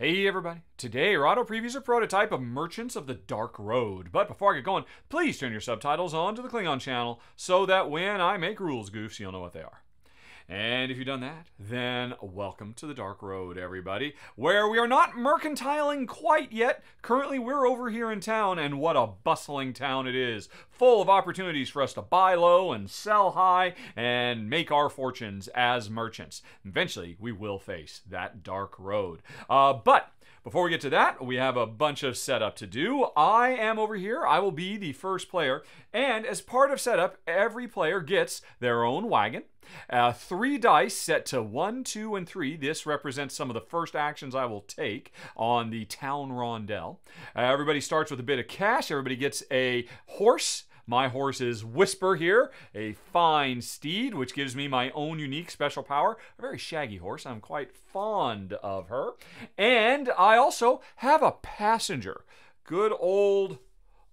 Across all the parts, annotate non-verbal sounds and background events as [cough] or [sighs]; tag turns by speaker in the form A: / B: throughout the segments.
A: Hey everybody, today Rahdo previews a prototype of Merchants of the Dark Road. But before I get going, please turn your subtitles on to the Klingon channel so that when I make rules goofs, you'll know what they are. And if you've done that, then welcome to the Dark Road, everybody, where we are not mercantiling quite yet. Currently, we're over here in town, and what a bustling town it is, full of opportunities for us to buy low and sell high and make our fortunes as merchants. Eventually, we will face that Dark Road. Uh, but before we get to that, we have a bunch of setup to do. I am over here. I will be the first player. And as part of setup, every player gets their own wagon. Uh, three dice set to one, two, and three. This represents some of the first actions I will take on the town rondel. Uh, everybody starts with a bit of cash. Everybody gets a horse my horse is Whisper here, a fine steed, which gives me my own unique special power. A very shaggy horse. I'm quite fond of her. And I also have a passenger. Good old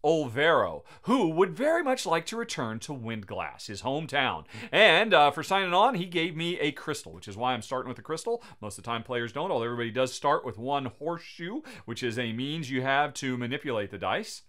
A: Olvero, who would very much like to return to Windglass, his hometown. And uh, for signing on, he gave me a crystal, which is why I'm starting with a crystal. Most of the time, players don't, although everybody does start with one horseshoe, which is a means you have to manipulate the dice.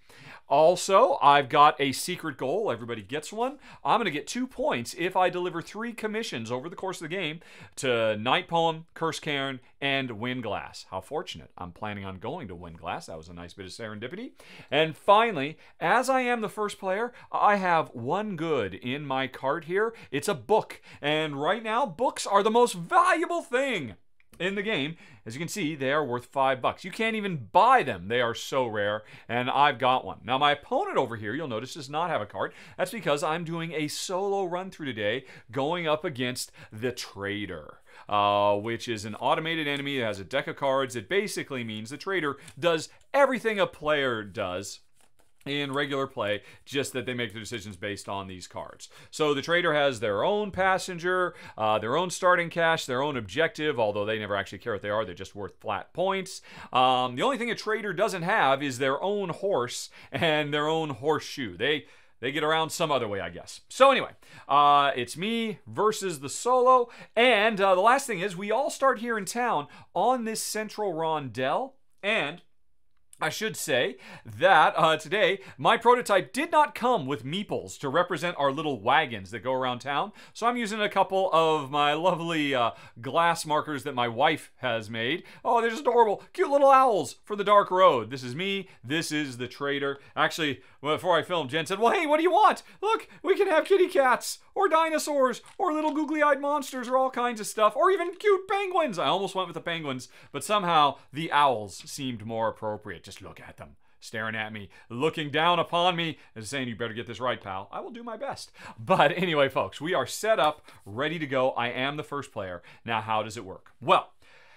A: Also, I've got a secret goal. Everybody gets one. I'm going to get two points if I deliver three commissions over the course of the game to Night Poem, Curse Cairn, and Windglass. How fortunate. I'm planning on going to Windglass. That was a nice bit of serendipity. And finally, as I am the first player, I have one good in my cart here. It's a book. And right now, books are the most valuable thing in the game. As you can see, they are worth five bucks. You can't even buy them. They are so rare, and I've got one. Now, my opponent over here, you'll notice, does not have a card. That's because I'm doing a solo run through today, going up against the Trader. Uh, which is an automated enemy that has a deck of cards. It basically means the trader does everything a player does in regular play, just that they make the decisions based on these cards. So the trader has their own passenger, uh, their own starting cash, their own objective, although they never actually care what they are, they're just worth flat points. Um, the only thing a trader doesn't have is their own horse and their own horseshoe. They they get around some other way, I guess. So anyway, uh, it's me versus the solo. And uh, the last thing is we all start here in town on this central rondel. And I should say that uh, today my prototype did not come with meeples to represent our little wagons that go around town. So I'm using a couple of my lovely uh, glass markers that my wife has made. Oh, they're just adorable, cute little owls for the dark road. This is me. This is the trader. Actually, before I filmed, Jen said, "Well, hey, what do you want? Look, we can have kitty cats or dinosaurs or little googly-eyed monsters or all kinds of stuff or even cute penguins." I almost went with the penguins, but somehow the owls seemed more appropriate. Just look at them staring at me, looking down upon me, and saying, You better get this right, pal. I will do my best. [laughs] But anyway, folks, we are set up, ready to go. I am the first player. Now, how does it work? Well,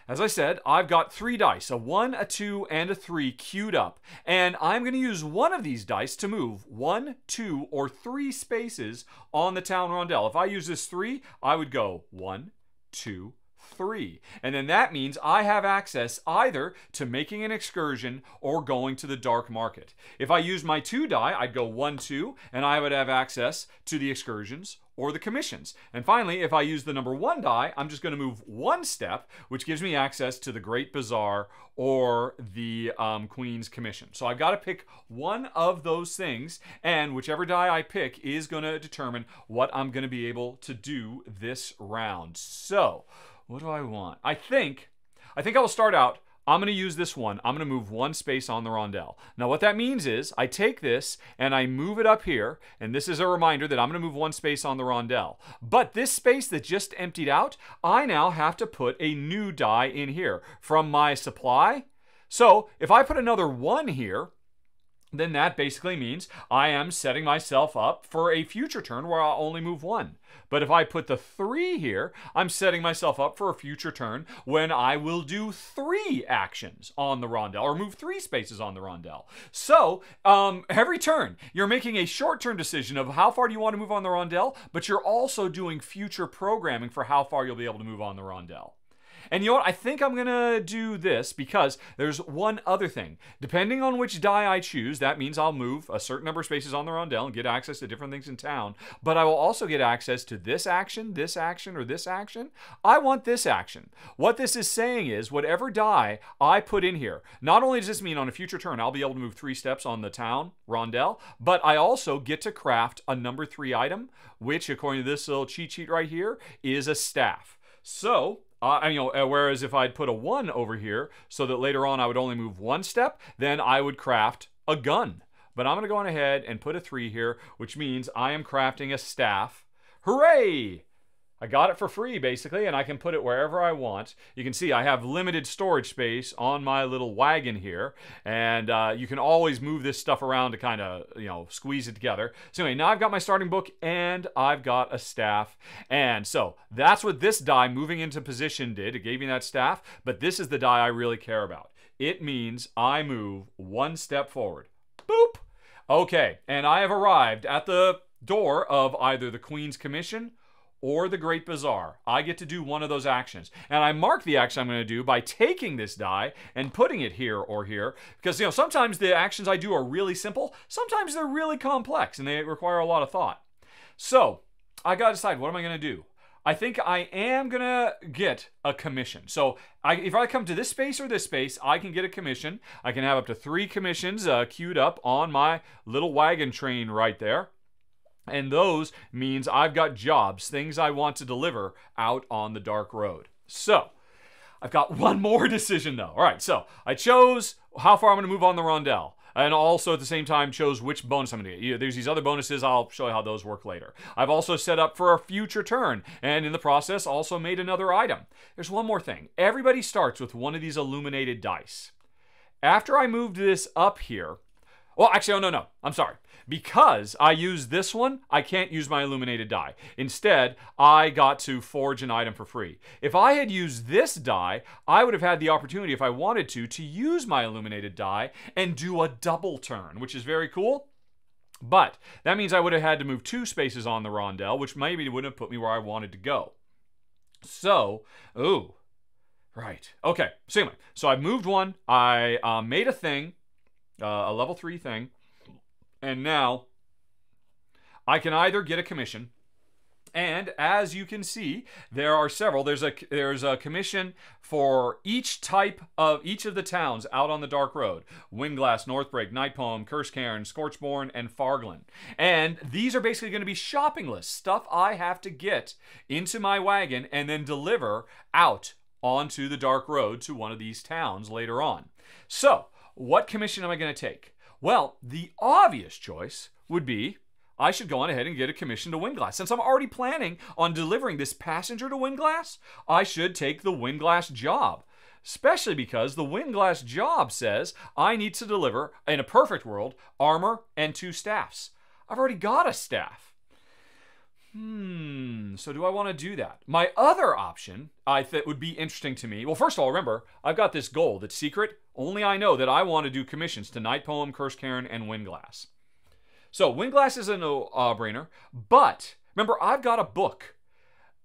A: as I said, I've got three dice, a one, a two, and a three queued up. And I'm going to use one of these dice to move one, two, or three spaces on the town rondel. If I use this three, I would go one, two, three. And then that means I have access either to making an excursion or going to the dark market. If I use my two die, I'd go one, two, and I would have access to the excursions or the commissions. And finally, if I use the number one die, I'm just going to move one step, which gives me access to the Great Bazaar or the um, Queen's Commission. So I've got to pick one of those things, and whichever die I pick is going to determine what I'm going to be able to do this round. So, what do I want? I think, I think I will start out I'm to use this one. I'm to move one space on the rondel. Now, what that means is I take this and I move it up here, and this is a reminder that I'm to move one space on the rondel. But this space that just emptied out, I now have to put a new die in here from my supply. So if I put another one here, then that basically means I am setting myself up for a future turn where I'll only move one. But if I put the three here, I'm setting myself up for a future turn when I will do three actions on the rondel or move three spaces on the rondel. So um, every turn, you're making a short term decision of how far do you want to move on the rondel, but you're also doing future programming for how far you'll be able to move on the rondel. And you know what? I think I'm going to do this because there's one other thing. Depending on which die I choose, that means I'll move a certain number of spaces on the rondel and get access to different things in town. But I will also get access to this action, this action, or this action. I want this action. What this is saying is whatever die I put in here, not only does this mean on a future turn I'll be able to move three steps on the town rondel, but I also get to craft a number three item, which according to this little cheat sheet right here, is a staff. So, uh, you know, uh, whereas if I'd put a one over here so that later on I would only move one step, then I would craft a gun. But I'm going to go on ahead and put a three here, which means I am crafting a staff. Hooray! I got it for free basically, and I can put it wherever I want. You can see I have limited storage space on my little wagon here, and uh, you can always move this stuff around to kind of, you know, squeeze it together. So anyway, now I've got my starting book and I've got a staff. And so that's what this die moving into position did. It gave me that staff, but this is the die I really care about. It means I move one step forward. Boop! Okay, and I have arrived at the door of either the Queen's Commission or the Great Bazaar. I get to do one of those actions. And I mark the action I'm going to do by taking this die and putting it here or here. Because, you know, sometimes the actions I do are really simple, sometimes they're really complex and they require a lot of thought. So, I got to decide what am I going to do? I think I am going to get a commission. So I, if I come to this space or this space, I can get a commission. I can have up to three commissions uh, queued up on my little wagon train right there. And those means I've got jobs, things I want to deliver out on the dark road. So, I've got [laughs] one more decision though. All right, so I chose how far I'm going to move on the rondel. And also at the same time chose which bonus I'm going to get. There's these other bonuses. I'll show you how those work later. I've also set up for a future turn, and in the process also made another item. There's one more thing. Everybody starts with one of these illuminated dice. After I moved this up here, well, actually, oh no, no, I'm sorry. Because I used this one, I can't use my illuminated die. Instead, I got to forge an item for free. If I had used this die, I would have had the opportunity, if I wanted to, to use my illuminated die and do a double turn, which is very cool. But that means I would have had to move two spaces on the rondel, which maybe wouldn't have put me where I wanted to go. So, ooh, right. Okay, so anyway, so I moved one, I uh, made a thing, uh, a level three thing, and now I can either get a commission and as you can see, there are several. There's a there's a commission for each type of each of the towns out on the dark road: Windglass, Northbreak, Nightpoem, Cursecairn, Scorchborn, and Farglen. And these are basically going to be shopping lists, stuff I have to get into my wagon and then deliver out onto the dark road to one of these towns later on. So, what commission am I going to take? Well, the obvious choice would be I should go on ahead and get a commission to Windglass. Since I'm already planning on delivering this passenger to Windglass, I should take the Windglass job. Especially because the Windglass job says I need to deliver, in a perfect world, armor and two staffs. I've already got a staff. Hmm, so do I want to do that? My other option, I think would be interesting to me. Well, first of all, remember, I've got this goal that's secret. Only I know that I want to do commissions to Night Poem, Curse Cairn, and Windglass. So, Windglass is a no-brainer, but remember, I've got a book.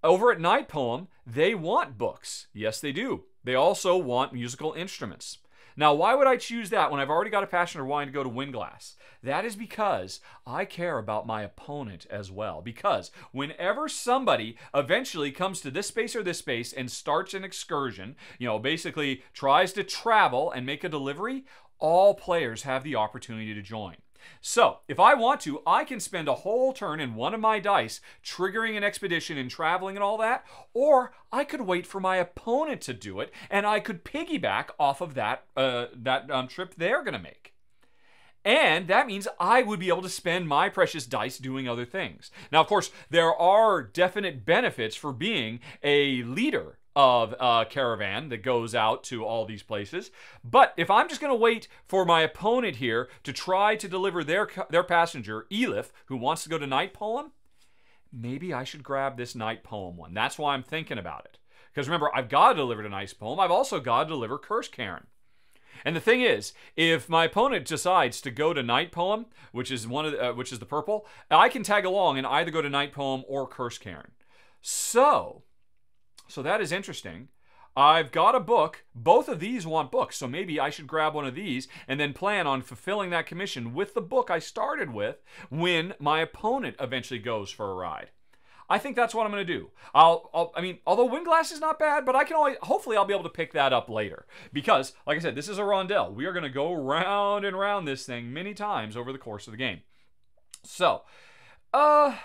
A: Over at Night Poem. they want books. Yes, they do. They also want musical instruments. Now, why would I choose that when I've already got a passion or wanting to go to Windglass? That is because I care about my opponent as well. Because whenever somebody eventually comes to this space or this space and starts an excursion, you know, basically tries to travel and make a delivery, all players have the opportunity to join. So, if I want to, I can spend a whole turn in one of my dice triggering an expedition and traveling and all that, or I could wait for my opponent to do it and I could piggyback off of that, uh, that um, trip they're going to make. And that means I would be able to spend my precious dice doing other things. Now, of course, there are definite benefits for being a leader of a caravan that goes out to all these places. But if I'm just going to wait for my opponent here to try to deliver their their passenger, Elif, who wants to go to Night Poem, maybe I should grab this Night Poem one. That's why I'm thinking about it. Because remember, I've got to deliver a Nightpoem. I've also got to deliver Curse Cairn. And the thing is, if my opponent decides to go to Night Poem, which is one of the, uh, which is the purple, I can tag along and either go to Night Poem or Curse Cairn. So, so that is interesting. I've got a book. Both of these want books, so maybe I should grab one of these and then plan on fulfilling that commission with the book I started with when my opponent eventually goes for a ride. I think that's what I'm going to do. I'll, I'll, I mean, although Windglass is not bad, but I can always, hopefully, I'll be able to pick that up later because, like I said, this is a rondel. We are going to go round and round this thing many times over the course of the game. So, uh,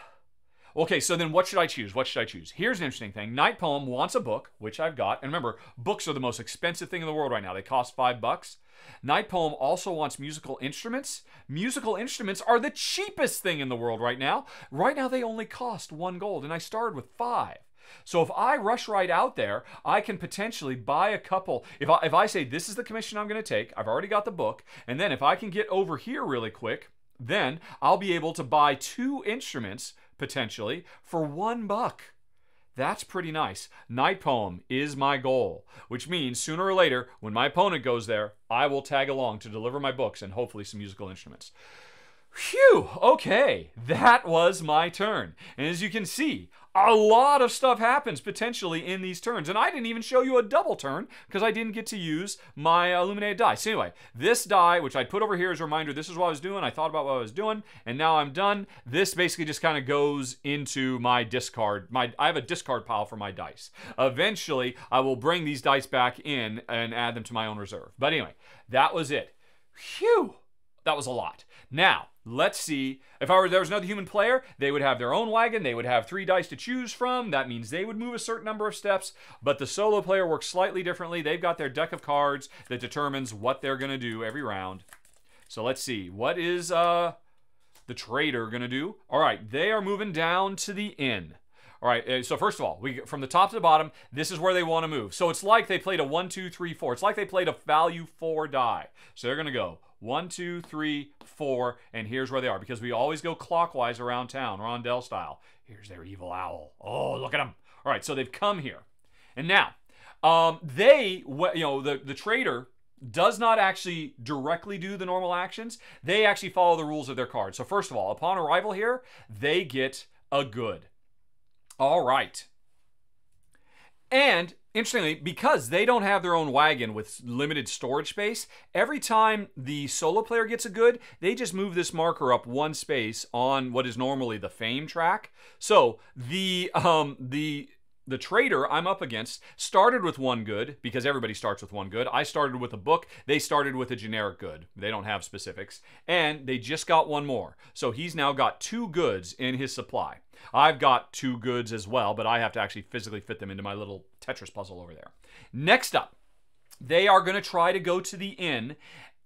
A: Okay, so then what should I choose? What should I choose? Here's an interesting thing. Night Poem wants a book, which I've got. And remember, books are the most expensive thing in the world right now. They cost five bucks. Night Poem also wants musical instruments. Musical instruments are the cheapest thing in the world right now. Right now, they only cost one gold, and I started with five. So if I rush right out there, I can potentially buy a couple. If I, if I say this is the commission I'm going to take, I've already got the book, and then if I can get over here really quick, then I'll be able to buy two instruments potentially, for one buck. That's pretty nice. Night Poem is my goal, which means sooner or later, when my opponent goes there, I will tag along to deliver my books and hopefully some musical instruments. Phew, okay, that was my turn. And as you can see, a lot of stuff happens potentially in these turns. And I didn't even show you a double turn because I didn't get to use my illuminated die. So anyway, this die, which I put over here as a reminder, this is what I was doing. I thought about what I was doing, and now I'm done. This basically just kind of goes into my discard. My I have a discard pile for my dice. Eventually, I will bring these dice back in and add them to my own reserve. But anyway, that was it. Phew, that was a lot. Now, let's see. If I were there was another human player, they would have their own wagon. They would have three dice to choose from. That means they would move a certain number of steps. But the solo player works slightly differently. They've got their deck of cards that determines what they're going to do every round. So let's see. What is uh, the trader going to do? All right, they are moving down to the inn. All right, uh, so first of all, we from the top to the bottom, this is where they want to move. So it's like they played a one, two, three, four. It's like they played a value four die. So they're going to go one, two, three, four, and here's where they are because we always go clockwise around town, rondel style. Here's their evil owl. Oh, look at them. All right, so they've come here. And now, um, they, you know, the, the trader does not actually directly do the normal actions. They actually follow the rules of their card. So, first of all, upon arrival here, they get a good. All right. And interestingly, because they don't have their own wagon with limited storage space, every time the solo player gets a good, they just move this marker up one space on what is normally the fame track. So the um the the trader I'm up against started with one good because everybody starts with one good. I started with a book. They started with a generic good. They don't have specifics. And they just got one more. So he's now got two goods in his supply. I've got two goods as well, but I have to actually physically fit them into my little Tetris puzzle over there. Next up, they are going to try to go to the inn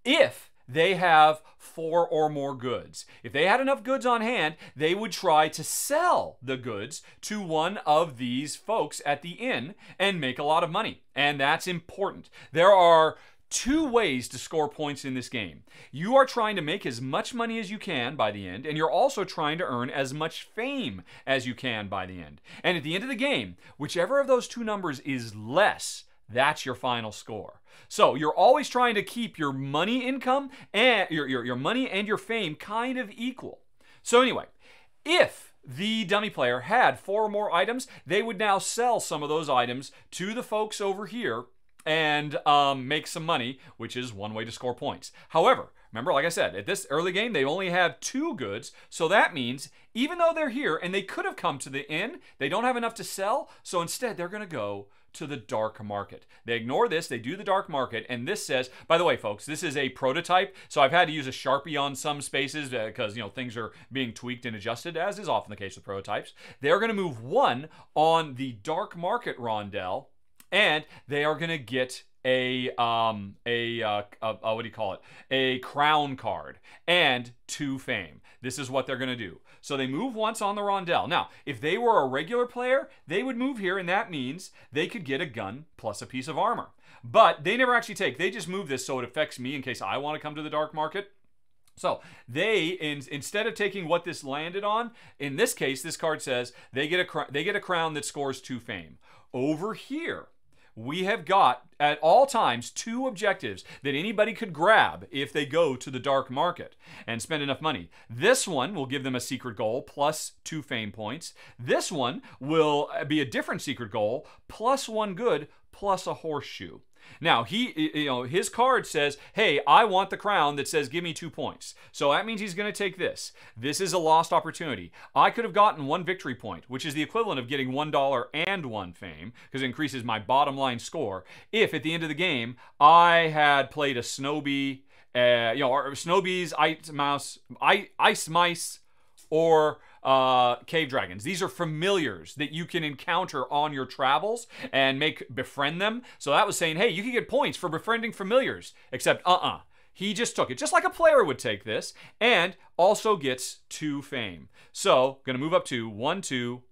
A: if they have four or more goods. If they had enough goods on hand, they would try to sell the goods to one of these folks at the inn and make a lot of money. And that's important. There are two ways to score points in this game. You are trying to make as much money as you can by the end, and you're also trying to earn as much fame as you can by the end. And at the end of the game, whichever of those two numbers is less, that's your final score. So you're always trying to keep your money income and your, your, your money and your fame kind of equal. So anyway, if the dummy player had four or more items, they would now sell some of those items to the folks over here and um, make some money, which is one way to score points. However, remember, like I said, at this early game, they only have two goods. So that means even though they're here and they could have come to the inn, they don't have enough to sell. So instead, they're going to go to the dark market. They ignore this, they do the dark market, and this says, by the way, folks, this is a prototype, so I've had to use a Sharpie on some spaces because, uh, you know, things are being tweaked and adjusted, as is often the case with prototypes. They're going to move one on the dark market rondel and they are going to get a um a, uh, a, a, what do you call it? A crown card and two fame. This is what they're going to do. So they move once on the rondel. Now if they were a regular player they would move here and that means they could get a gun plus a piece of armor. But they never actually take they just move this so it affects me in case i want to come to the dark market. So they, in, instead of taking what this landed on, in this case, this card says they get a they get a crown that scores two fame. Over here, we have got at all times two objectives that anybody could grab if they go to the dark market and spend enough money. This one will give them a secret goal plus two fame points. This one will be a different secret goal plus one good plus a horseshoe. Now, he, you know, his card says, hey, I want the crown that says, give me two points. So that means he's going to take this. This is a lost opportunity. I could have gotten one victory point, which is the equivalent of getting $1 and one fame, because it increases my bottom line score, if at the end of the game I had played a Snowbee, uh, you know, or Snowbees, Ice Mouse, Ice Mice, or uh, cave dragons. These are familiars that you can encounter on your travels and make befriend them. So that was saying, hey, you can get points for befriending familiars. Except, uh-uh. He just took it, just like a player would take this, and also gets two fame. So, gonna move up to one, two,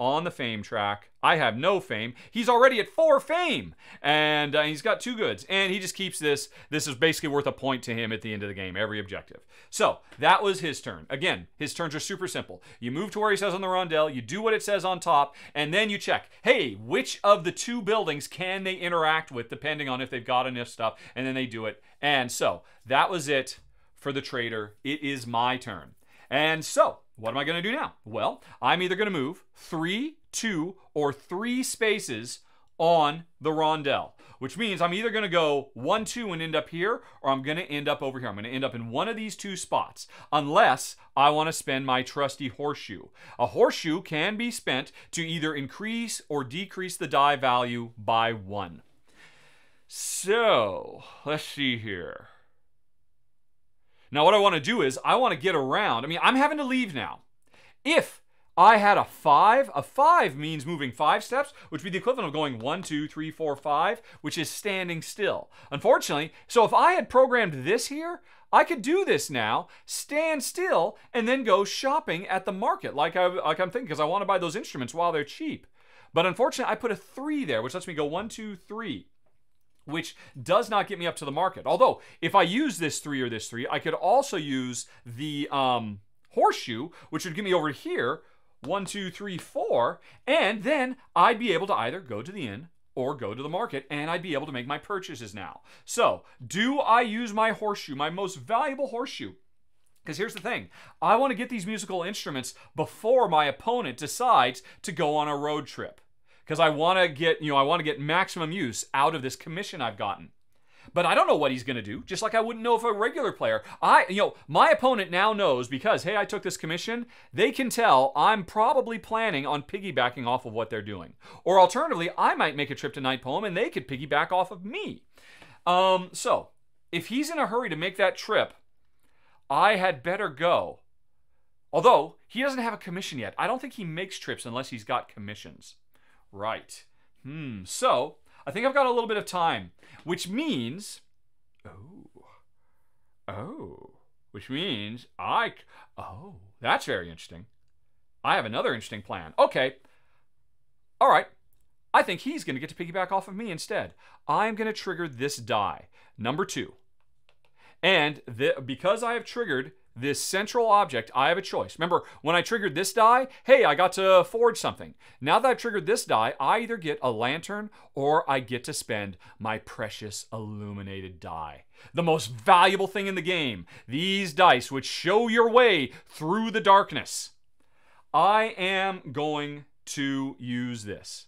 A: on the fame track. I have no fame. He's already at four fame, and uh, he's got two goods. And he just keeps this. This is basically worth a point to him at the end of the game, every objective. So that was his turn. Again, his turns are super simple. You move to where he says on the rondel, you do what it says on top, and then you check, hey, which of the two buildings can they interact with, depending on if they've got enough stuff, and then they do it. And so that was it for the trader. It is my turn. And so what am I going to do now? Well, I'm either going to move three, two, or three spaces on the rondel, which means I'm either going to go one, two, and end up here, or I'm going to end up over here. I'm going to end up in one of these two spots, unless I want to spend my trusty horseshoe. A horseshoe can be spent to either increase or decrease the die value by one. So, let's see here. Now, what I want to do is I want to get around. I mean, I'm having to leave now. If I had a five, a five means moving five steps, which would be the equivalent of going one, two, three, four, five, which is standing still. Unfortunately, so if I had programmed this here, I could do this now, stand still, and then go shopping at the market like, I, like I'm thinking, because I want to buy those instruments while they're cheap. But unfortunately, I put a three there, which lets me go one, two, three which does not get me up to the market. Although, if I use this three or this three, I could also use the um, horseshoe, which would get me over here, one, two, three, four, and then I'd be able to either go to the inn or go to the market and I'd be able to make my purchases now. So, do I use my horseshoe, my most valuable horseshoe? Because here's the thing I want to get these musical instruments before my opponent decides to go on a road trip because I want to get, you know, I want to get maximum use out of this commission I've gotten. But I don't know what he's going to do, just like I wouldn't know if a regular player. I, you know, my opponent now knows because, hey, I took this commission, they can tell I'm probably planning on piggybacking off of what they're doing. Or alternatively, I might make a trip to Night Poem and they could piggyback off of me. Um, so, if he's in a hurry to make that trip, I had better go. Although, he doesn't have a commission yet. I don't think he makes trips unless he's got commissions. Right. Hmm. So, I think I've got a little bit of time, which means. Oh. Oh. Which means I. Oh, that's very interesting. I have another interesting plan. Okay. All right. I think he's going to get to piggyback off of me instead. I'm going to trigger this die, number two. And the, because I have triggered this central object, I have a choice. Remember, when I triggered this die, hey, I got to forge something. Now that I've triggered this die, I either get a lantern or I get to spend my precious illuminated die. The most valuable thing in the game. These dice which show your way through the darkness. I am going to use this.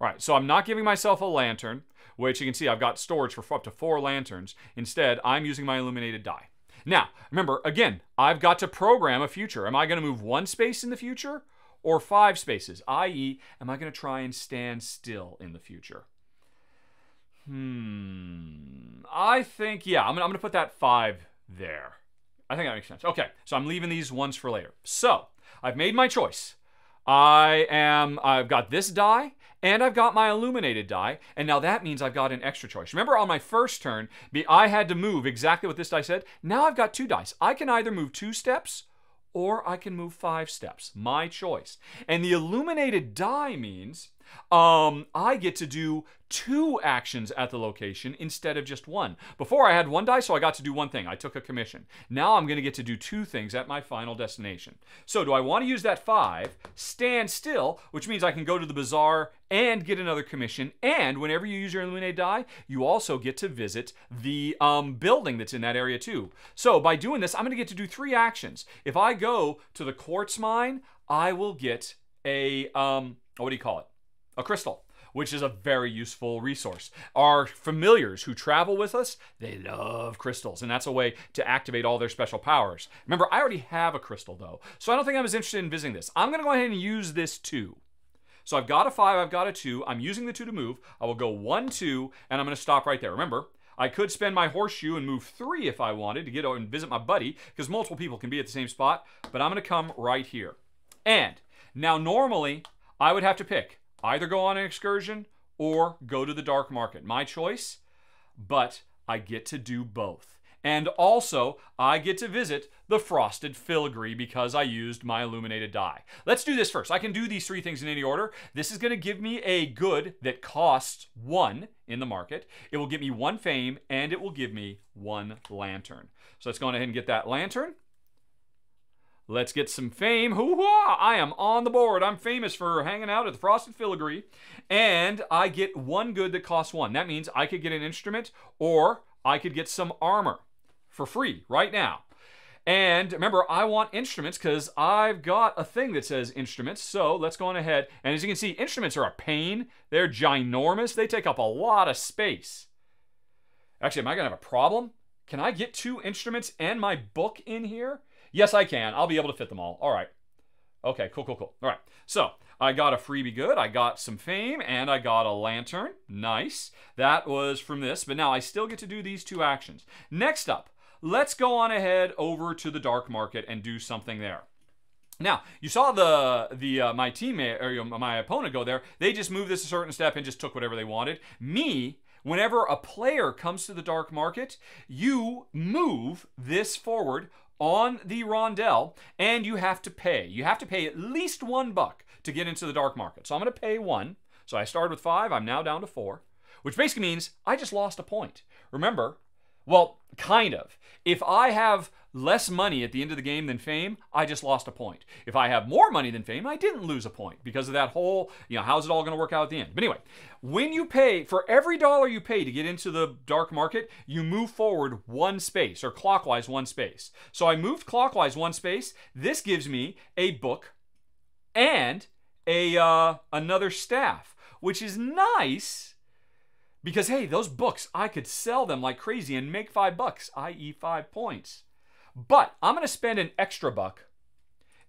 A: All right, so I'm not giving myself a lantern, which you can see I've got storage for up to four lanterns. Instead, I'm using my illuminated die. Now, remember, again, I've got to program a future. Am I going to move one space in the future or five spaces? I.e., am I going to try and stand still in the future? Hmm. I think, yeah, I'm, going to put that five there. I think that makes sense. Okay, so I'm leaving these ones for later. So, I've made my choice. I am, I've got this die, and I've got my illuminated die, and now that means I've got an extra choice. Remember on my first turn, I had to move exactly what this die said? Now I've got two dice. I can either move two steps or I can move five steps. My choice. And the illuminated die means um, I get to do two actions at the location instead of just one. Before I had one die, so I got to do one thing. I took a commission. Now I'm going to get to do two things at my final destination. So do I want to use that five, stand still, which means I can go to the bazaar and get another commission. And whenever you use your illuminate die, you also get to visit the um, building that's in that area too. So by doing this, I'm going to get to do three actions. If I go to the quartz mine, I will get a, um, what do you call it? A crystal. which is a very useful resource. Our familiars who travel with us, they love crystals, and that's a way to activate all their special powers. Remember, I already have a crystal though, so I don't think I'm as interested in visiting this. I'm gonna go ahead and use this too. So I've got a five, I've got a two. I'm using the two to move. I will go one, two, and I'm gonna stop right there. Remember, I could spend my horseshoe and move three if I wanted to get out and visit my buddy, because multiple people can be at the same spot, but I'm gonna come right here. And now normally I would have to pick either go on an excursion or go to the dark market. My choice, but I get to do both. And also, I get to visit the frosted filigree because I used my illuminated die. Let's do this first. I can do these three things in any order. This is going to give me a good that costs one in the market. It will give me one fame, and it will give me one lantern. So let's go ahead and get that lantern. Let's get some fame. Hoo-ha! I am on the board. I'm famous for hanging out at the Frosted Filigree. And I get one good that costs one. That means I could get an instrument or I could get some armor for free right now. And remember, I want instruments because I've got a thing that says instruments. So let's go on ahead. And as you can see, instruments are a pain. They're ginormous. They take up a lot of space. Actually, am I going to have a problem? Can I get two instruments and my book in here? Yes, I can. I'll be able to fit them all. All right. Okay, cool, cool, cool. All right. So I got a freebie good. I got some fame and I got a lantern. Nice. That was from this. But now I still get to do these two actions. Next up, let's go on ahead over to the dark market and do something there. Now you saw the the uh, my teammate or my opponent go there. They just moved this a certain step and just took whatever they wanted. Me, whenever a player comes to the dark market, you move this forward on the rondel and you have to pay. You have to pay at least one buck to get into the dark market. So I'm going to pay one. So I started with five, I'm now down to four, which basically means I just lost a point. Remember, well, kind of. If I have less money at the end of the game than fame, I just lost a point. If I have more money than fame, I didn't lose a point because of that whole, you know, how's it all going to work out at the end? But anyway, when you pay, for every dollar you pay to get into the dark market, you move forward one space or clockwise one space. So I moved clockwise one space. This gives me a book and a uh, another staff, which is nice because hey, those books I could sell them like crazy and make five bucks, i.e., five points. But I'm going to spend an extra buck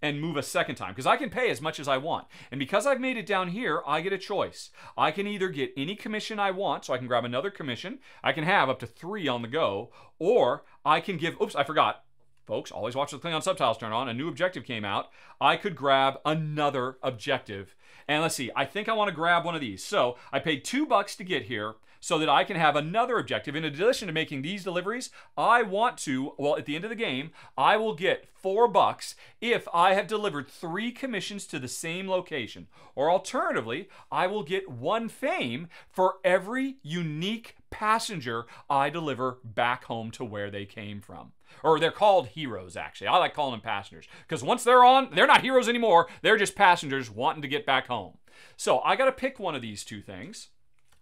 A: and move a second time because I can pay as much as I want. And because I've made it down here, I get a choice. I can either get any commission I want, so I can grab another commission. I can have up to three on the go, or I can give, oops, I forgot. Folks, always watch the Klingon subtitles turn on. A new objective came out. I could grab another objective. And let's see, I think I want to grab one of these. So I paid two bucks to get here so that I can have another objective. In addition to making these deliveries, I want to, well, at the end of the game, I will get four bucks if I have delivered three commissions to the same location. Or alternatively, I will get one fame for every unique passenger I deliver back home to where they came from. Or they're called heroes, actually. I like calling them passengers. Because once they're on, they're not heroes anymore. They're just passengers wanting to get back home. So I got to pick one of these two things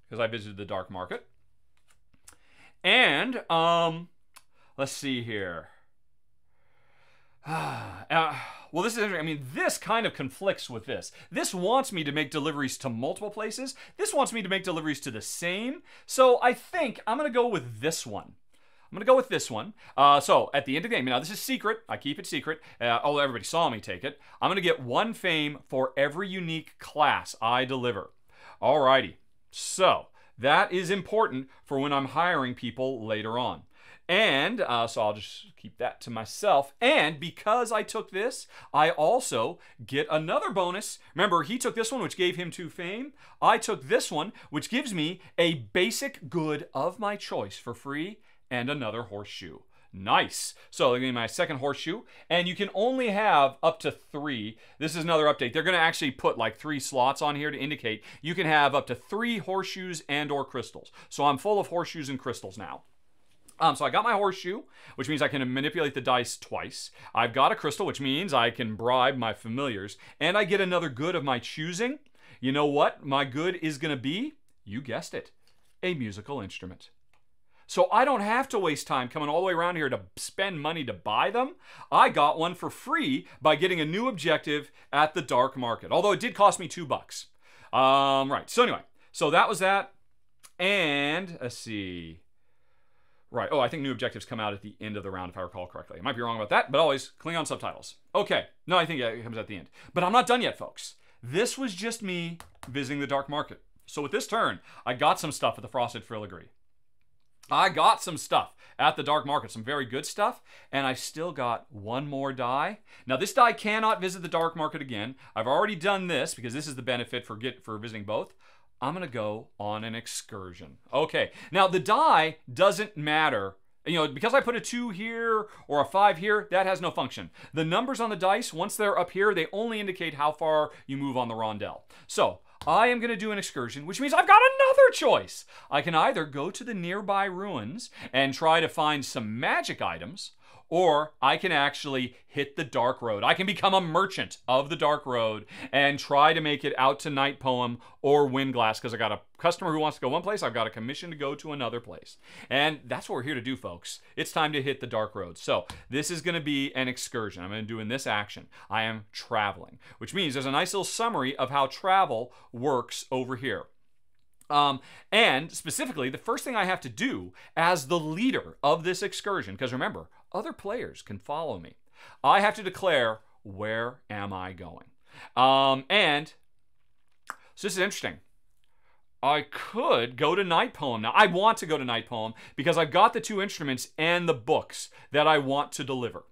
A: because I visited the dark market. And um, let's see here. [sighs] Uh, well, this is, interesting. I mean, this kind of conflicts with this. This wants me to make deliveries to multiple places. This wants me to make deliveries to the same. So I think I'm going to go with this one. I'm going to go with this one. Uh, so at the end of the game, now this is secret. I keep it secret. Uh, although everybody saw me take it. I'm going to get one fame for every unique class I deliver. Alrighty. So that is important for when I'm hiring people later on. And uh, so I'll just keep that to myself. And because I took this, I also get another bonus. Remember, he took this one, which gave him two fame. I took this one, which gives me a basic good of my choice for free and another horseshoe. Nice. So I'm getting my second horseshoe, and you can only have up to three. This is another update. They're going to actually put like three slots on here to indicate you can have up to three horseshoes and or crystals. So I'm full of horseshoes and crystals now. Um, so I got my horseshoe, which means I can manipulate the dice twice. I've got a crystal, which means I can bribe my familiars, and I get another good of my choosing. You know what my good is going to be? You guessed it, a musical instrument. So I don't have to waste time coming all the way around here to spend money to buy them. I got one for free by getting a new objective at the dark market, although it did cost me two bucks. Um, right, so anyway, so that was that. And let's see. Right. Oh, I think new objectives come out at the end of the round, if I recall correctly. I might be wrong about that, but always Klingon subtitles. Okay. No, I think it comes at the end. But I'm not done yet, folks. This was just me visiting the dark market. So with this turn, I got some stuff at the Frosted Filigree. I got some stuff at the dark market, some very good stuff, and I still got one more die. Now this die cannot visit the dark market again. I've already done this because this is the benefit for get for visiting both. I'm gonna go on an excursion. Okay, now the die doesn't matter. You know, because I put a two here or a five here, that has no function. The numbers on the dice, once they're up here, they only indicate how far you move on the rondel. So I am going to do an excursion, which means I've got another choice. I can either go to the nearby ruins and try to find some magic items, or I can actually hit the dark road. I can become a merchant of the dark road and try to make it out to Night Poem or Windglass because I got a customer who wants to go one place, I've got a commission to go to another place. And that's what we're here to do, folks. It's time to hit the dark road. So this is going to be an excursion. I'm going to do in this action. I am traveling, which means there's a nice little summary of how travel works over here. Um, and specifically, the first thing I have to do as the leader of this excursion, because remember, other players can follow me. I have to declare where am I going. Um, and so this is interesting. I could go to Night Poem now. I want to go to Night Poem because I've got the two instruments and the books that I want to deliver.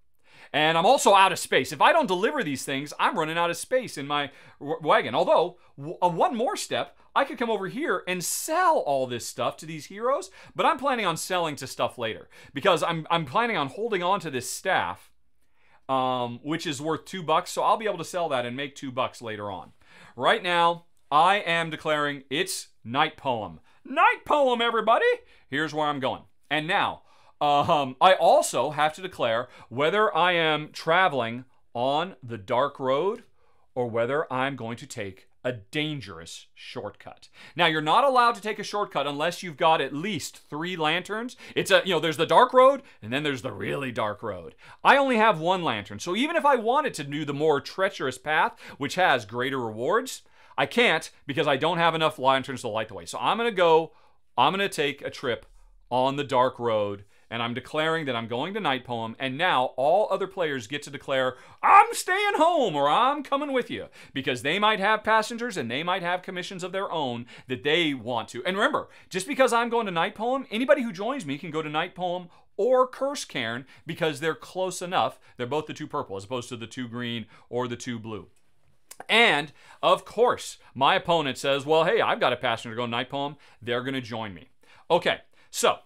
A: And I'm also out of space. If I don't deliver these things, I'm running out of space in my wagon. Although, uh, one more step, I could come over here and sell all this stuff to these heroes, but I'm planning on selling to stuff later because I'm, I'm planning on holding on to this staff, um, which is worth two bucks. So I'll be able to sell that and make two bucks later on. Right now, I am declaring it's Night Poem. Night Poem, everybody! Here's where I'm going. And now, um, I also have to declare whether I am traveling on the dark road or whether I'm going to take a dangerous shortcut. Now, you're not allowed to take a shortcut unless you've got at least three lanterns. It's a, you know, there's the dark road and then there's the really dark road. I only have one lantern, so even if I wanted to do the more treacherous path, which has greater rewards, I can't because I don't have enough lanterns to light the way. So I'm going to go, I'm going to take a trip on the dark road and I'm declaring that I'm going to Night Poem, and now all other players get to declare, I'm staying home or I'm coming with you, because they might have passengers and they might have commissions of their own that they want to. And remember, just because I'm going to Night Poem, anybody who joins me can go to Night Poem or Curse Cairn because they're close enough. They're both the two purple as opposed to the two green or the two blue. And of course, my opponent says, Well, hey, I've got a passenger to go Night Poem. They're going to join me. Okay, so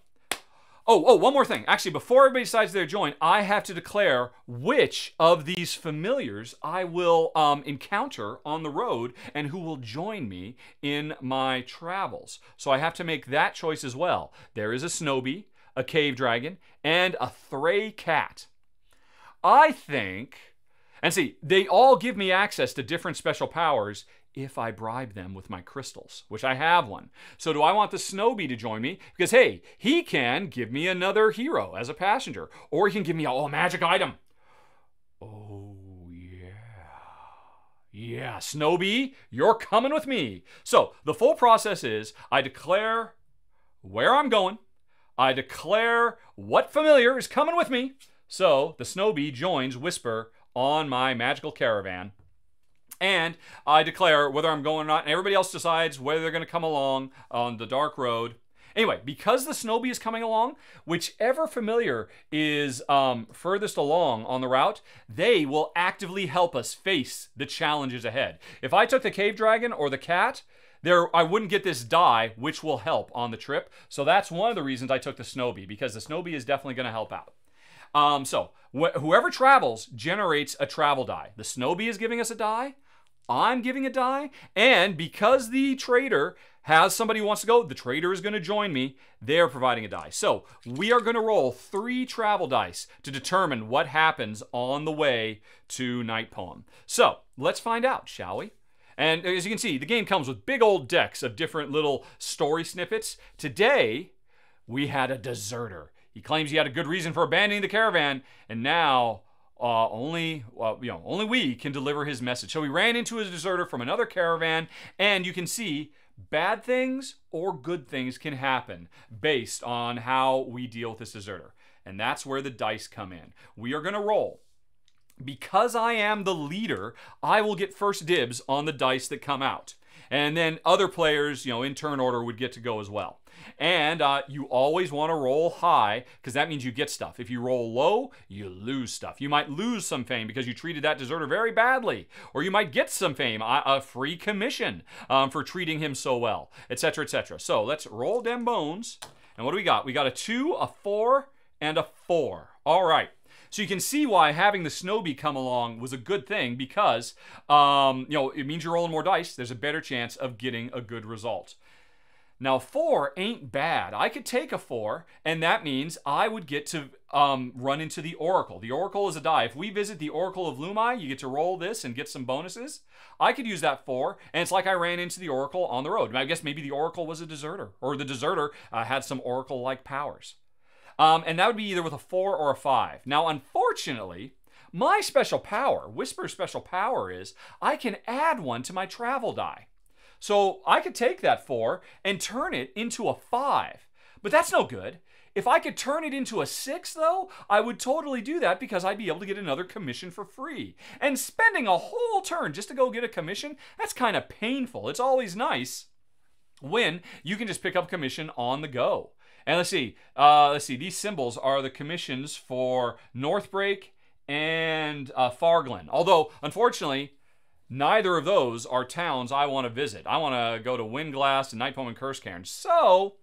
A: Oh, oh, one more thing. Actually, before everybody decides they're join, I have to declare which of these familiars I will um, encounter on the road and who will join me in my travels. So I have to make that choice as well. There is a Snowbee, a cave dragon, and a Thray cat. I think, and see, they all give me access to different special powers if I bribe them with my crystals, which I have one. So do I want the Snowbee to join me? Because hey, he can give me another hero as a passenger, or he can give me a, a magic item. Oh yeah. Yeah, Snowbee, you're coming with me. So the full process is I declare where I'm going. I declare what familiar is coming with me. So the Snowbee joins Whisper on my magical caravan and I declare whether I'm going or not, and everybody else decides whether they're going to come along on the dark road. Anyway, because the Snowbee is coming along, whichever familiar is um, furthest along on the route, they will actively help us face the challenges ahead. If I took the Cave Dragon or the Cat, there I wouldn't get this die, which will help on the trip. So that's one of the reasons I took the Snowbee, because the Snowbee is definitely going to help out. Um, so wh- whoever travels generates a travel die. The Snowbee is giving us a die. I'm giving a die. And because the trader has somebody who wants to go, the trader is going to join me. They're providing a die. So we are going to roll three travel dice to determine what happens on the way to Night Poem. So let's find out, shall we? And as you can see, the game comes with big old decks of different little story snippets. Today, we had a deserter. He claims he had a good reason for abandoning the caravan, and now uh, only well, you know only we can deliver his message. So we ran into a deserter from another caravan, and you can see bad things or good things can happen based on how we deal with this deserter. And that's where the dice come in. We are going to roll. Because I am the leader, I will get first dibs on the dice that come out. And then other players, you know, in turn order would get to go as well. And uh, you always want to roll high because that means you get stuff. If you roll low, you lose stuff. You might lose some fame because you treated that deserter very badly, or you might get some fame, a, free commission um, for treating him so well, etc., etc. So let's roll them bones. And what do we got? We got a two, a four, and a four. All right. So you can see why having the Snowbee come along was a good thing because, um, you know, it means you're rolling more dice. There's a better chance of getting a good result. Now, four ain't bad. I could take a four, and that means I would get to um, run into the Oracle. The Oracle is a die. If we visit the Oracle of Lumai, you get to roll this and get some bonuses. I could use that four, and it's like I ran into the Oracle on the road. I guess maybe the Oracle was a deserter, or the deserter uh, had some Oracle like powers. Um, and that would be either with a four or a five. Now, unfortunately, my special power, Whisper's special power, is I can add one to my travel die. So I could take that four and turn it into a five. But that's no good. If I could turn it into a six, though, I would totally do that because I'd be able to get another commission for free. And spending a whole turn just to go get a commission, that's kind of painful. It's always nice when you can just pick up commission on the go. And let's see, uh, let's see. These symbols are the commissions for Northbreak and uh, Farglen. Although, unfortunately, neither of those are towns I want to visit. I want to go to Windglass and Nightpoem and Cursecairn. So,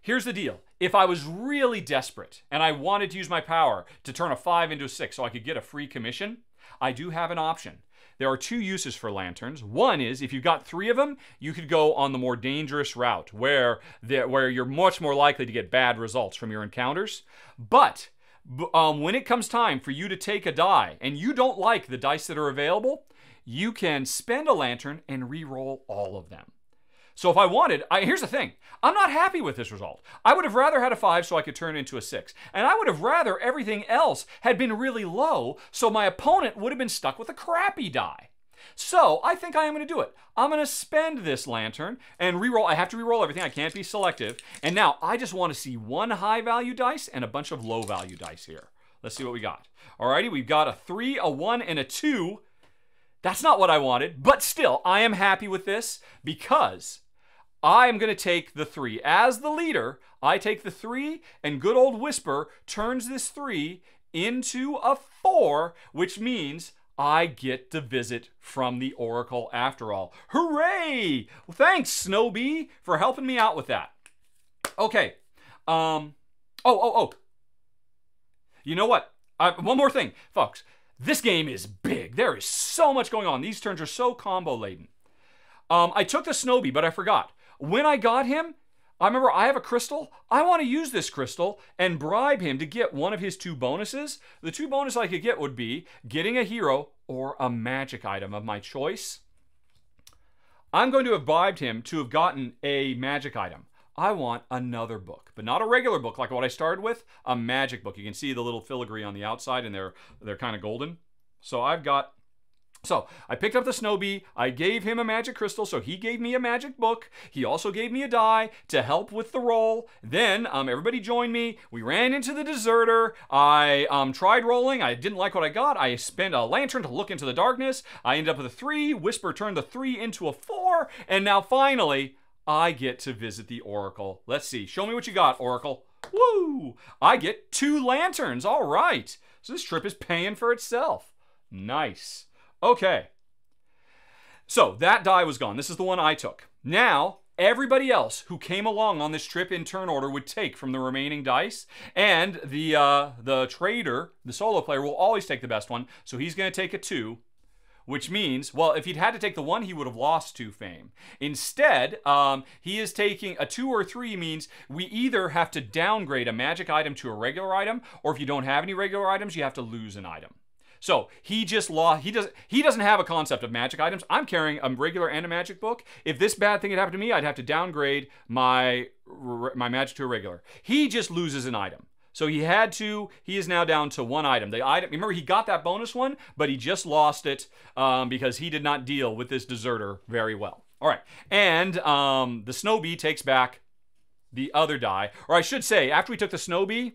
A: here's the deal. If I was really desperate and I wanted to use my power to turn a 5 into a 6 so I could get a free commission, I do have an option. There are two uses for lanterns. One is if you've got three of them, you could go on the more dangerous route where, where you're much more likely to get bad results from your encounters. But um, when it comes time for you to take a die and you don't like the dice that are available, you can spend a lantern and re-roll all of them. So if I wanted, I, here's the thing. I'm not happy with this result. I would have rather had a 5 so I could turn it into a 6. And I would have rather everything else had been really low so my opponent would have been stuck with a crappy die. So I think I am going to do it. I'm going to spend this lantern and re-roll. I have to re-roll everything. I can't be selective. And now I just want to see one high value dice and a bunch of low value dice here. Let's see what we got. Alrighty, we've got a 3, a 1, and a 2. That's not what I wanted, but still, I am happy with this because I am going to take the three. As the leader, I take the three, and good old Whisper turns this three into a four, which means I get to visit from the Oracle after all. Hooray! Thanks, Snowbee, for helping me out with that. Okay. Um. Oh, oh, oh. You know what? Uh, one more thing, folks. This game is big. There is so much going on. These turns are so combo laden. Um, I took the Snowbee, but I forgot. When I got him, I remember I have a crystal. I want to use this crystal and bribe him to get one of his two bonuses. The two bonuses I could get would be getting a hero or a magic item of my choice. I'm going to have bribed him to have gotten a magic item. I want another book, but not a regular book like what I started with, a magic book. You can see the little filigree on the outside and they're they're kind of golden. So I've got so I picked up the Snowbee. I gave him a magic crystal, so he gave me a magic book. He also gave me a die to help with the roll. Then um, everybody joined me. We ran into the deserter. I um, tried rolling. I didn't like what I got. I spent a lantern to look into the darkness. I ended up with a three. Whisper turned the three into a four. And now finally, I get to visit the Oracle. Let's see. Show me what you got, Oracle. Woo! I get two lanterns. All right. So this trip is paying for itself. Nice. Okay. So that die was gone. This is the one I took. Now, everybody else who came along on this trip in turn order would take from the remaining dice, and the uh, the trader, the solo player, will always take the best one. So he's going to take a two, which means, well, if he'd had to take the one, he would have lost two fame. Instead, um, he is taking a two or three means we either have to downgrade a magic item to a regular item, or if you don't have any regular items, you have to lose an item. So he just lost. He doesn't. He doesn't have a concept of magic items. I'm carrying a regular and a magic book. If this bad thing had happened to me, I'd have to downgrade my my magic to a regular. He just loses an item. So he had to. He is now down to one item. The item. Remember, he got that bonus one, but he just lost it um, because he did not deal with this deserter very well. All right. And um, the snow bee takes back the other die. Or I should say, after we took the snow bee,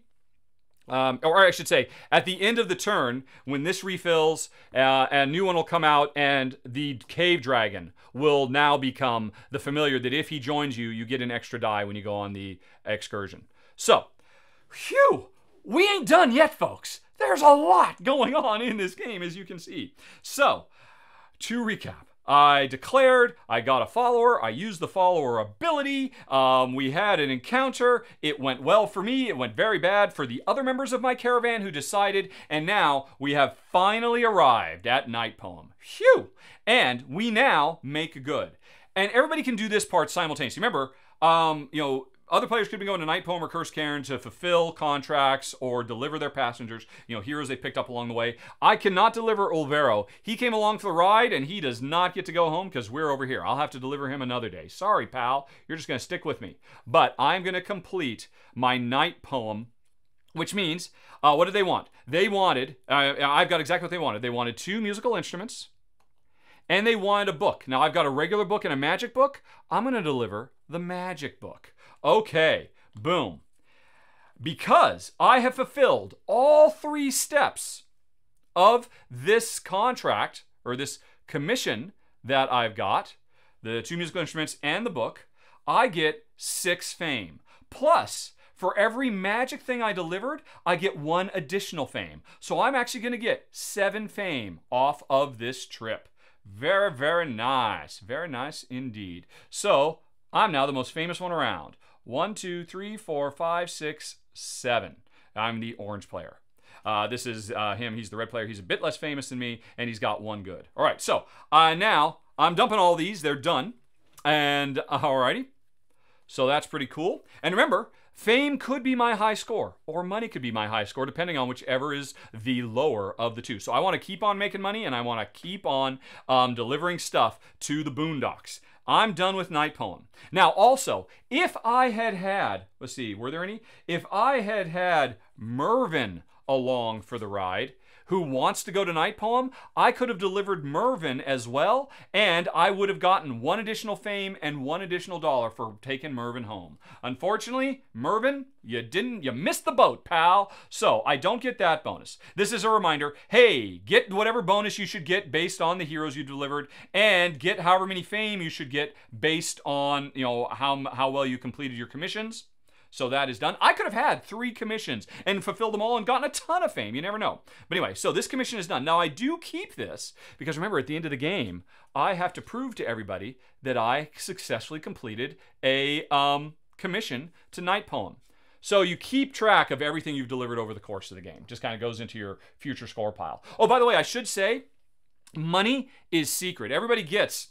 A: um, or I should say, at the end of the turn, when this refills, uh, a new one will come out, and the cave dragon will now become the familiar that if he joins you, you get an extra die when you go on the excursion. So, phew, we ain't done yet, folks. There's a lot going on in this game, as you can see. So, to recap, I declared, I got a follower, I used the follower ability, um, we had an encounter, it went well for me, it went very bad for the other members of my caravan who decided, and now we have finally arrived at Night Poem. Phew! And we now make good. And everybody can do this part simultaneously. Remember, um, you know, other players could be going to Night Poem or Curse Cairn to fulfill contracts or deliver their passengers, you know, heroes they picked up along the way. I cannot deliver Olvero. He came along for the ride and he does not get to go home because we're over here. I'll have to deliver him another day. Sorry, pal. You're just going to stick with me. But I'm going to complete my Night Poem, which means, uh, what did they want? They wanted, uh, I've got exactly what they wanted. They wanted two musical instruments and they wanted a book. Now, I've got a regular book and a magic book. I'm going to deliver the magic book. Okay, boom. Because I have fulfilled all three steps of this contract or this commission that I've got the two musical instruments and the book I get six fame. Plus, for every magic thing I delivered, I get one additional fame. So I'm actually going to get seven fame off of this trip. Very, very nice. Very nice indeed. So I'm now the most famous one around. One, two, three, four, five, six, seven. I'm the orange player. Uh, this is uh, him. He's the red player. He's a bit less famous than me, and he's got one good. All right, so uh, now I'm dumping all these. They're done. And alrighty. So that's pretty cool. And remember, fame could be my high score, or money could be my high score, depending on whichever is the lower of the two. So I want to keep on making money, and I want to keep on um, delivering stuff to the boondocks. I'm done with Night Poem. Now, also, if I had had, let's see, were there any? If I had had Mervin along for the ride, who wants to go to Night Poem, I could have delivered Mervin as well, and I would have gotten one additional fame and one additional dollar for taking Mervin home. Unfortunately, Mervin, you didn't, you missed the boat, pal. So I don't get that bonus. This is a reminder hey, get whatever bonus you should get based on the heroes you delivered, and get however many fame you should get based on, you know, how, how well you completed your commissions. So that is done. I could have had three commissions and fulfilled them all and gotten a ton of fame. You never know. But anyway, so this commission is done. Now I do keep this because remember, at the end of the game, I have to prove to everybody that I successfully completed a um, commission to Night Poem. So you keep track of everything you've delivered over the course of the game. Just kind of goes into your future score pile. Oh, by the way, I should say, money is secret. Everybody gets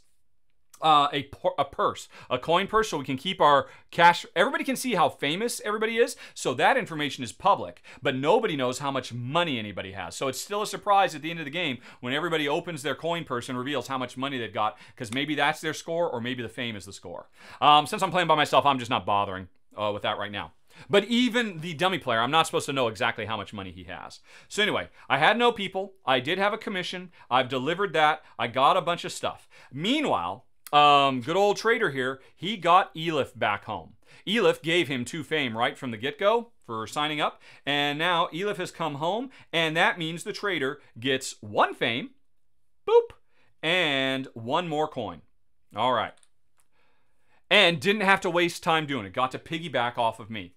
A: uh, a, a purse, a coin purse, so we can keep our cash. Everybody can see how famous everybody is, so that information is public, but nobody knows how much money anybody has. So it's still a surprise at the end of the game when everybody opens their coin purse and reveals how much money they've got, because maybe that's their score, or maybe the fame is the score. Um, since I'm playing by myself, I'm just not bothering uh, with that right now. But even the dummy player, I'm not supposed to know exactly how much money he has. So anyway, I had no people. I did have a commission. I've delivered that. I got a bunch of stuff. Meanwhile, um, good old trader here, he got Elif back home. Elif gave him two fame right from the get go for signing up, and now Elif has come home, and that means the trader gets one fame, boop, and one more coin. All right. And didn't have to waste time doing it, got to piggyback off of me.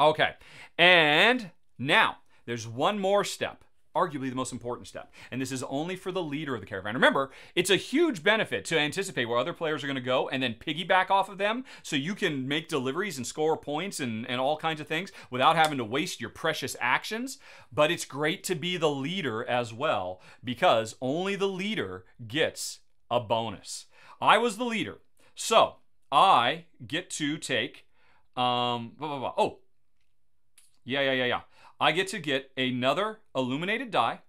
A: Okay, and now there's one more step arguably the most important step. And this is only for the leader of the caravan. Remember, it's a huge benefit to anticipate where other players are going to go and then piggyback off of them so you can make deliveries and score points and, and all kinds of things without having to waste your precious actions. But it's great to be the leader as well because only the leader gets a bonus. I was the leader. So I get to take, um, blah, blah, blah. oh, yeah, yeah, yeah, yeah. I get to get another illuminated die.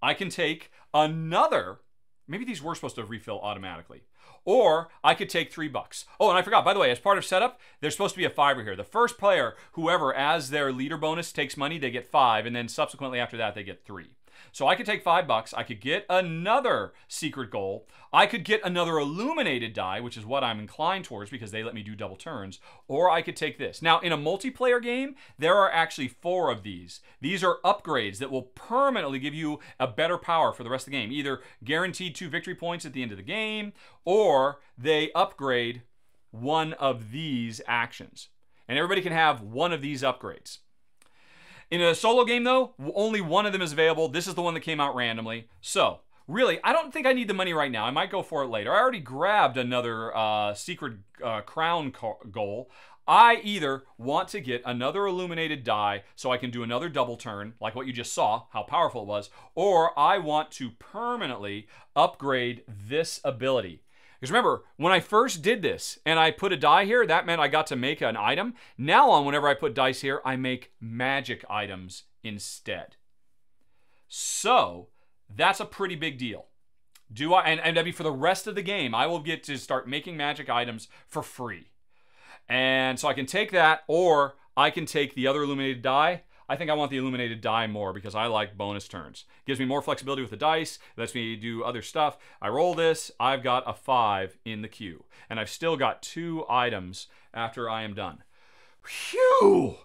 A: I can take another, maybe these were supposed to refill automatically. Or I could take three bucks. Oh, and I forgot, by the way, as part of setup, there's supposed to be a fiver here. The first player, whoever, as their leader bonus takes money, they get five, and then subsequently after that, they get three. So I could take five bucks. I could get another secret goal. I could get another illuminated die, which is what I'm inclined towards because they let me do double turns. Or I could take this. Now, in a multiplayer game, there are actually four of these. These are upgrades that will permanently give you a better power for the rest of the game. Either guaranteed two victory points at the end of the game, or they upgrade one of these actions. And everybody can have one of these upgrades. In a solo game, though, only one of them is available. This is the one that came out randomly. So, really, I don't think I need the money right now. I might go for it later. I already grabbed another uh, secret uh, crown goal. I either want to get another illuminated die so I can do another double turn, like what you just saw, how powerful it was, or I want to permanently upgrade this ability. Because remember, when I first did this and I put a die here, that meant I got to make an item. Now on, whenever I put dice here, I make magic items instead. So that's a pretty big deal. Do I, and, and that'd be for the rest of the game, I will get to start making magic items for free. And so I can take that, or I can take the other illuminated die I think I want the illuminated die more because I like bonus turns. Gives me more flexibility with the dice, lets me do other stuff. I roll this, I've got a five in the queue. And I've still got two items after I am done. Phew!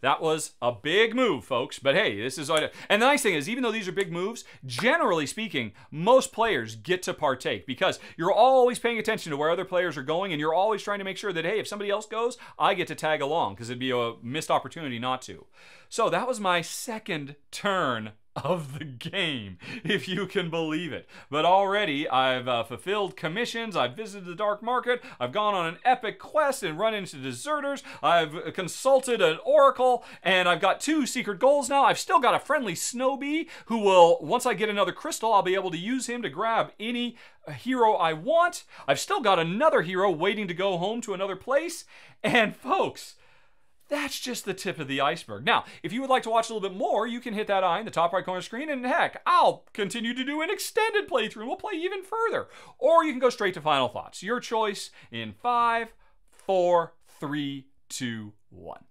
A: That was a big move, folks. But hey, this is. And the nice thing is, even though these are big moves, generally speaking, most players get to partake because you're always paying attention to where other players are going and you're always trying to make sure that, hey, if somebody else goes, I get to tag along because it'd be a missed opportunity not to. So that was my second turn of the game, if you can believe it. But already I've uh, fulfilled commissions, I've visited the dark market, I've gone on an epic quest and run into deserters, I've consulted an oracle, and I've got two secret goals now. I've still got a friendly Snowbee who will, once I get another crystal, I'll be able to use him to grab any hero I want. I've still got another hero waiting to go home to another place. And folks, that's just the tip of the iceberg. Now, if you would like to watch a little bit more, you can hit that eye in the top right corner screen, and heck, I'll continue to do an extended playthrough, and we'll play even further. Or you can go straight to Final Thoughts. Your choice in five, four, three, two, one.